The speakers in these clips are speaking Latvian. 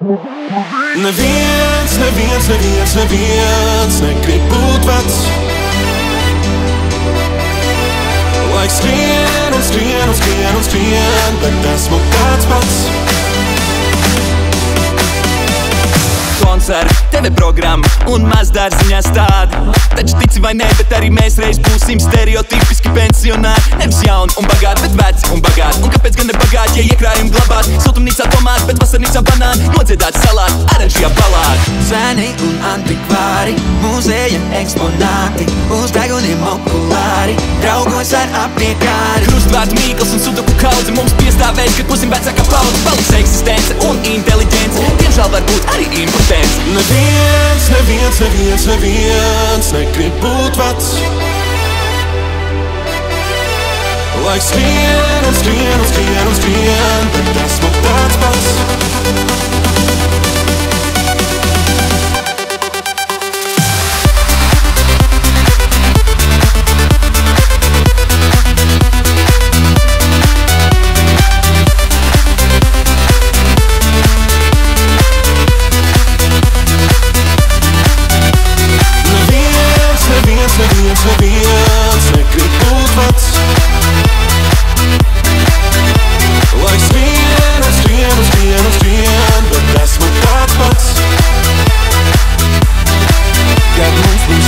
Neviens, neviens, neviens, neviens negrib būt vecs. Lai skrien un skrien un skrien un skrien, bet esmu tāds pats. koncerti, TV programma un mazdārziņā stādi. Taču tici vai nē, bet arī mēs reiz būsim stereotipiski pensionāri. Nevis jauni un bagāti, bet veci un bagāti. Un kāpēc gan ne bagāti, ja iekrājumi glabāt? Siltumnīcā tomāti, bet vasarnīcā banāni, nodziedāt salāti, aranžijā balāti. Seni un antikvāri, muzeja eksponāti, uz deguniem okulāri, draugos ar apniekāri. Krustvārds Mīkls un Sudoku kaudze mums piestāvēs, kad būsim vecākā paudze. Paliks eksistence un inteliģence, diemžēl varbūt arī impotence. Neviens, neviens, neviens, neviens negrib būt vecs. Lai skrien un skrien un skrien un skrien,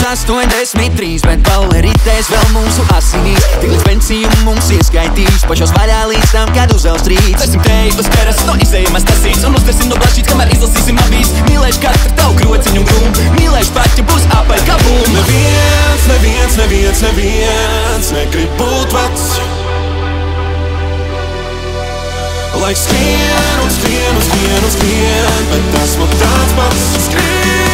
183, bet balerītēs vēl mūsu asinīs. Tik līdz pensiju mums ieskaitīs, pašos vaļā līdz tam, kad uzels rīts. Tasim tējas uz teras, no izējumas tasīts Un uztversim no plašīts, kamēr izlasīsim abīs. Mīlēšu katru tavu grociņu grūmu Mīlēšu pat, ja būs apaļ kā būmu. Neviens, neviens, neviens, neviens Negrib būt vecs. Laiks skrien un skrien un skrien un skrien Bet esmu tāds pats. Skrien.